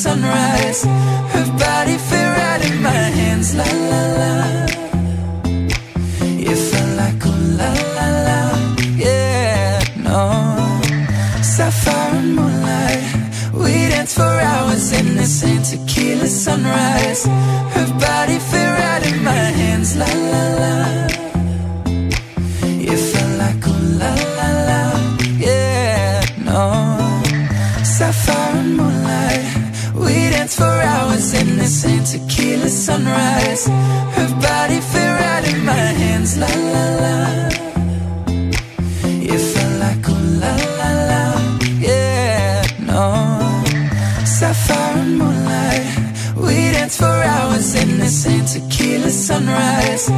sunrise. Her body fit right in my hands, la la la. It felt like oh la la la, yeah, no. Sapphire moonlight, we danced for hours in the sand, tequila sunrise. Her body fit right in my hands, la la. sunrise. Her body fit right in my hands La la la. It felt like oh la la la. Yeah, no. Sapphire and moonlight. We danced for hours in this tequila sunrise.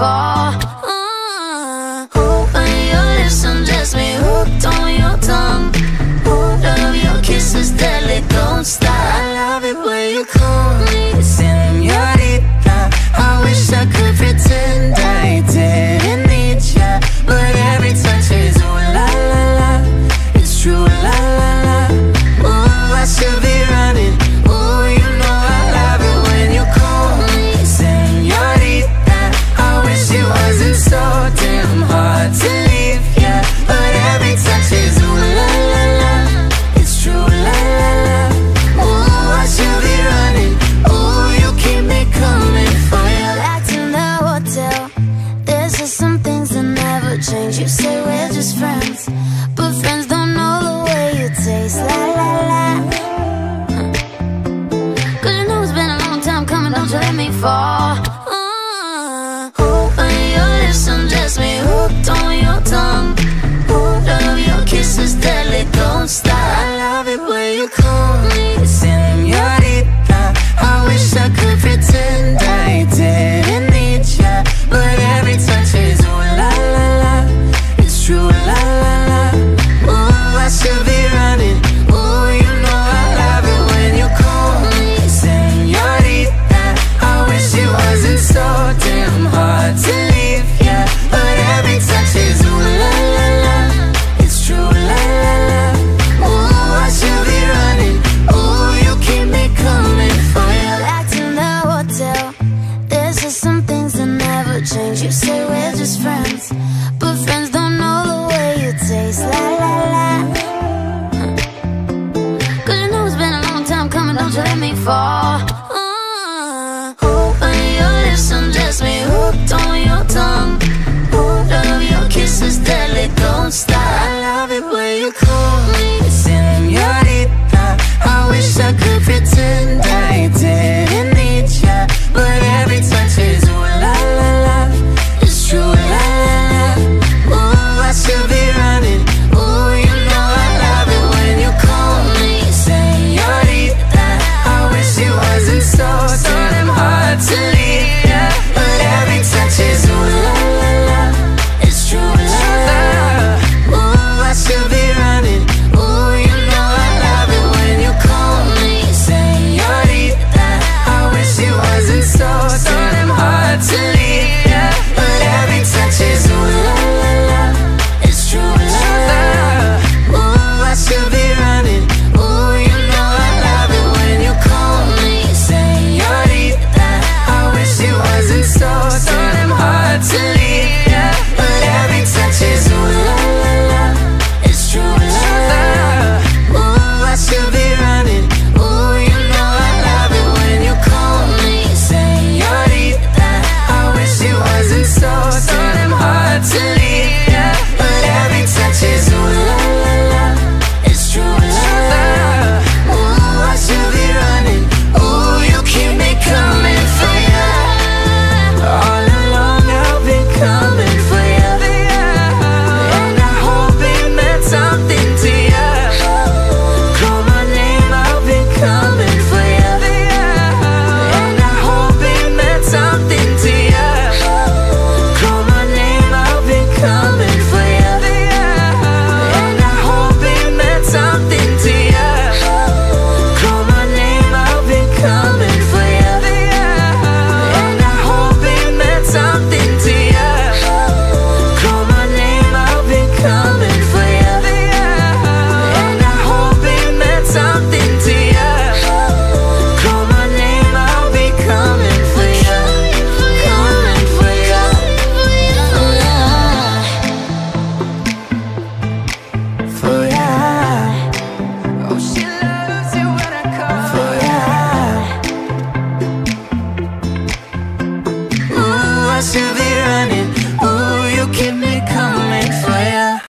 fall change. You say we're just friends, but friends. fall.